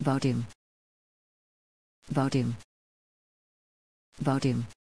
volume volume volume